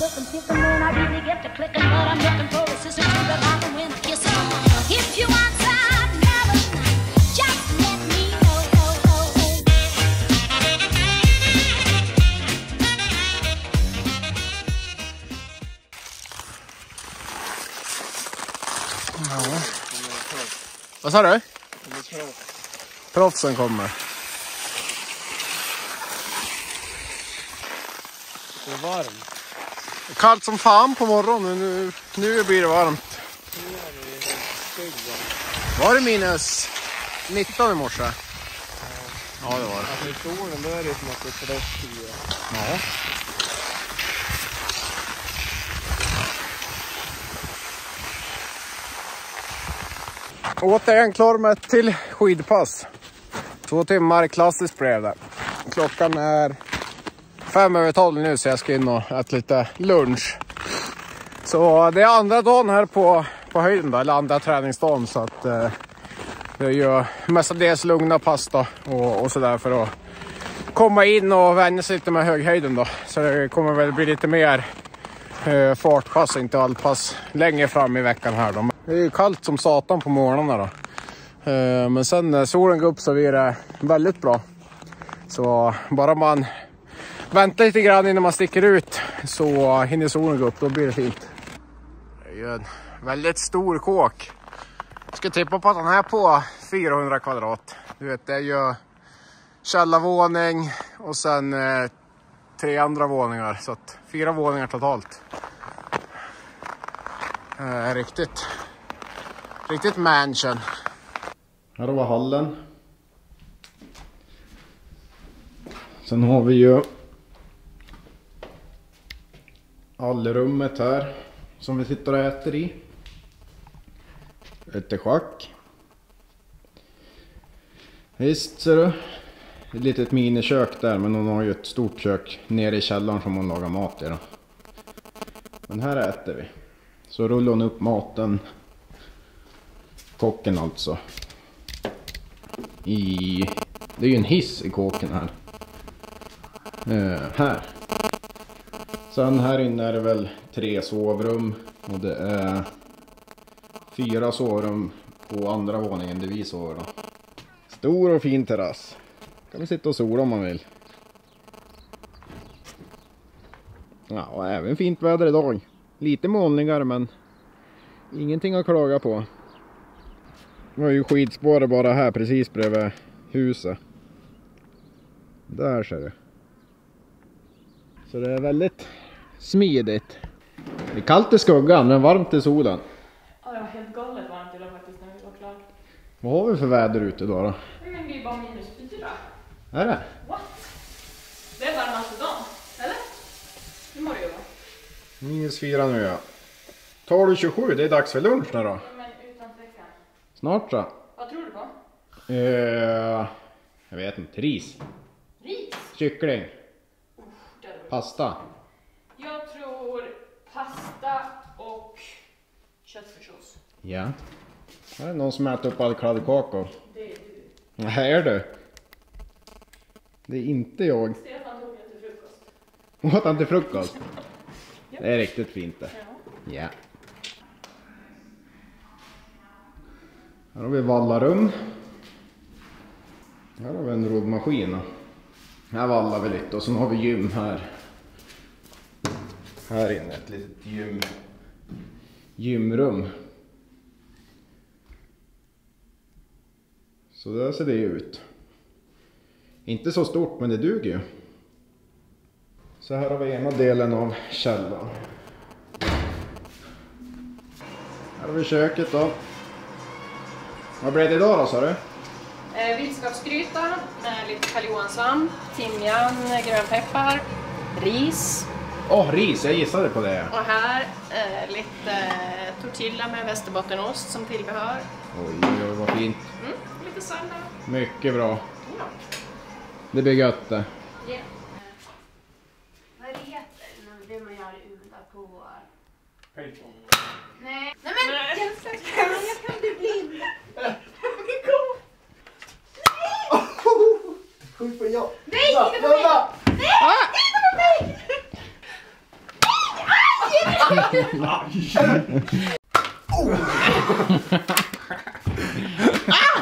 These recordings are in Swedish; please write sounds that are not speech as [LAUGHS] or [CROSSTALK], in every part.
Looking, picking when I really get to clicking, but I'm looking for a sister to the bottom when I kiss her. If you want some melody, just let me know. Vad sa du? Proffsen kommer. Det är varmt. Kallt som fan på morgonen. Nu, nu blir det varmt. Var det minus 19 i morse? Ja, det var det. Alltså i solen då är det som att det är fräscht tio. Ja. Återigen klar med ett till skidpass. Två timmar klassiskt blev det. Klockan är fem över tolv nu så jag ska in och äta lite lunch. Så det är andra dagen här på, på höjden då, eller andra träningsdagen så att eh, det är mestadels lugna pass då och, och sådär för att komma in och vänja sig lite med höghöjden då. Så det kommer väl bli lite mer eh, fartpass, inte allpass längre fram i veckan här då. Det är ju kallt som satan på morgnarna då. Eh, men sen när solen går upp så blir det väldigt bra. Så bara man väntar lite grann innan man sticker ut så hinner solen gå upp, då blir det fint. Det är ju en väldigt stor kåk. Jag ska tippa på att den är på 400 kvadrat. Du vet, det är ju källarvåning och sen eh, tre andra våningar. Så att fyra våningar totalt. Eh, riktigt, riktigt mansion. Här vi hallen. Sen har vi ju allrummet här som vi sitter och äter i. Lite schack. Visst ser du. Ett litet minikök där men hon har ju ett stort kök nere i källaren som hon lagar mat i då. Men här äter vi. Så rullar hon upp maten. Kocken alltså. I... Det är ju en hiss i kåken här. Eh, här. Sen här inne är det väl tre sovrum och det är fyra sovrum på andra våningen där vi sover då. Stor och fin terrass. Kan man sitta och sola om man vill. Ja, och även fint väder idag. Lite molnigare men ingenting att klaga på. Det var ju skidspåret bara här precis bredvid huset. Där ser du. Så det är väldigt smidigt. Det är kallt i skuggan men varmt i solen. Ja, det var helt galet varmt idag faktiskt när vi var klara. Vad har vi för väder ute då? då? Men det är bara minus fyra. Är det? What? Det är varmaste dagen, eller? Det må det ju vara. Minus fyra nu ja. 12.27, det är dags för lunch nu då. Men utan tvekan. Snart så. Vad tror du på? Eh, jag vet inte, ris. Ris? Kyckling. Pasta. Jag tror pasta och köttfärssås. Ja. Här är någon som äter upp all kladdkakor. Det är du. Nej, är du? Det är inte jag. Stefan tog till frukost. Åt han till frukost? Det är riktigt fint det. Ja. Ja. Här har vi vallarum. Här har vi en roddmaskin. Här vallar vi lite och sen har vi gym här. Här inne ett litet gym. Gymrum. Så där ser det ut. Inte så stort men det duger ju. Så här har vi ena delen av källaren. Här har vi köket då. Vad blev det idag då sa du? Eh, Vildskapsgryta med lite karl timjan, grönpeppar, ris Åh, ris! Jag gissade på det. och här eh, lite tortilla med västerbottenost som tillbehör. Oj, oj vad fint. Mm, lite sallad. Mycket bra. Ja. Det blir gött det. Yeah. Vad är det heter det man gör Uda på... Nej. Nej men jag, jag kan bli blind. Skjut på jag! Nej, titta på mig! Nej, titta [LAUGHS] på [LAUGHS]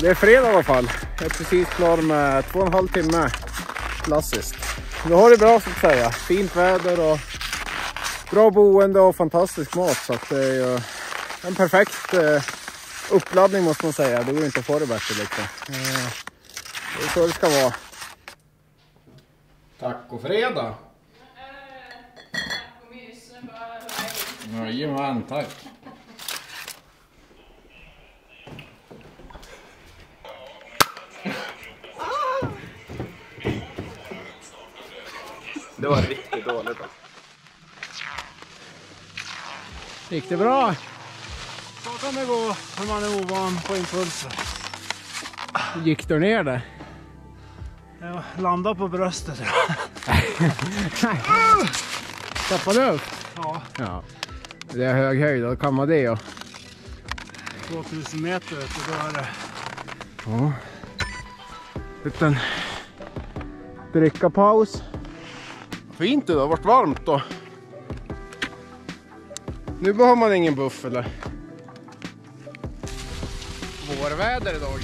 Det är fredag i alla fall. Jag är precis klar med två och en halv timme klassiskt. Vi har det bra så att säga. Fint väder och bra boende och fantastisk mat. Så att det är ju en perfekt eh, uppladdning måste man säga. Det går inte att få det bättre liksom. Eh, det är så det ska vara. Tacofredag! Jajamän, tack. Det var riktigt dåligt alltså. Gick det bra? Så kan det gå när man är ovan på impulser. Gick du ner där? Jag landade på bröstet. [LAUGHS] Tappade du upp? Ja, Ja. Det är hög höjd, då kan man det och 2000 meter vet du, då är det... Ja. Liten drickapaus. Fint det har varit varmt då. Nu behöver man ingen buff eller? Vårväder idag.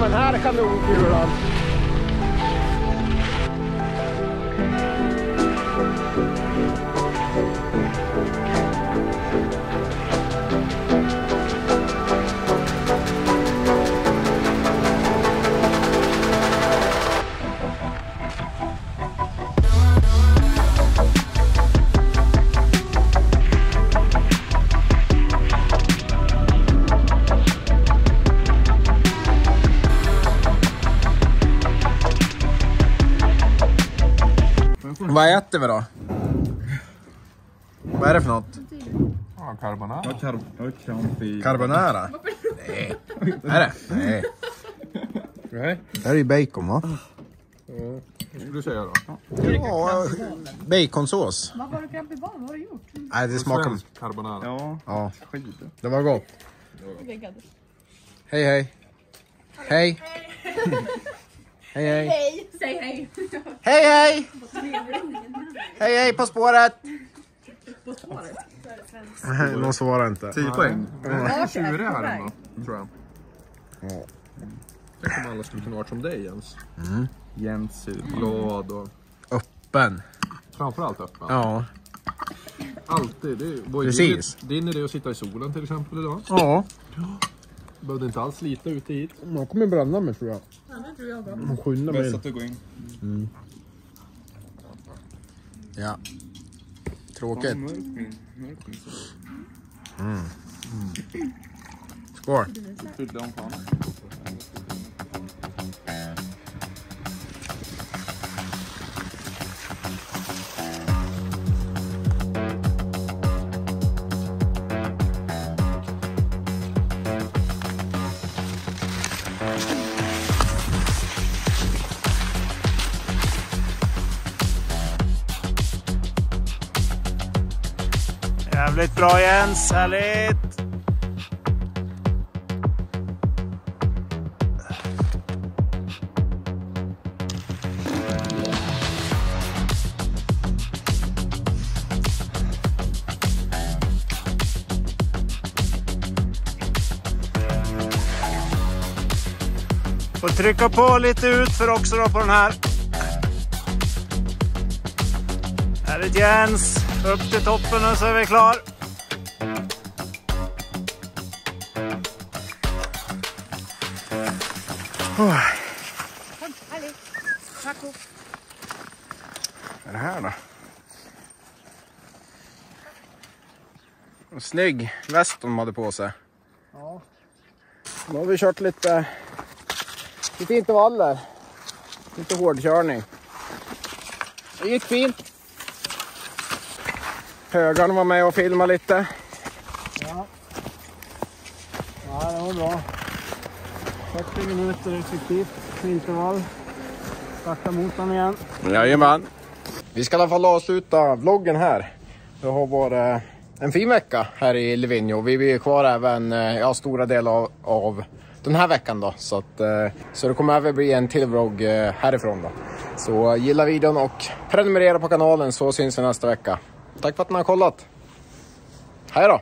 Ja, kom men här kanonkulan. Vad äter vi då? Vad är det för något? Ja, carbonara. Carbonara? Nej. Är det? Nej. Nej. Det här är ju bacon va? Du säger då. Ja, baconsås. Vad var det Campibal? Vad har du gjort? Nej, det smakar... Carbonara. Ja, Ja, det var gott. Hej hej. Hej. Hej hej. Säg hej. Hej hej! [LAUGHS] Hej hej På spåret! Nej, Någon svarar inte. 10 poäng. Jag är tjurig här ändå, tror jag. Ja. Tänk om alla skulle kunna vara som dig Jens. Jens Glad och Öppen. framförallt öppen. Ja. Alltid. Det ju Precis. Din, din idé att sitta i solen till exempel idag. Ja. Behövde inte alls slita ute hit. Man kommer bränna mig tror jag. Ja, det tror jag Man skyndar mig. du går in. Ja. Tråkigt. Skål. Jävligt bra Jens, härligt! Får trycka på lite utför också då på den här. Härligt Jens! Upp till toppen och så är vi klar. Vad är det här då? En snygg väst de hade på sig. Ja. Nu har vi kört lite, lite intervaller. Lite hårdkörning. Det gick fint. Högarn var med och filmade lite. Ja. Ja, det var bra. 40 minuter effektivt intervall. Starta motorn igen. Jajamän. Vi ska i alla fall avsluta vloggen här. Det har varit en fin vecka här i Livigno. Vi blir kvar även eh, ja, stora delar av, av den här veckan då. Så, att, eh, så det kommer även bli en till vlogg eh, härifrån då. Så gilla videon och prenumerera på kanalen så syns vi nästa vecka. Tack för att ni har kollat. Hej då!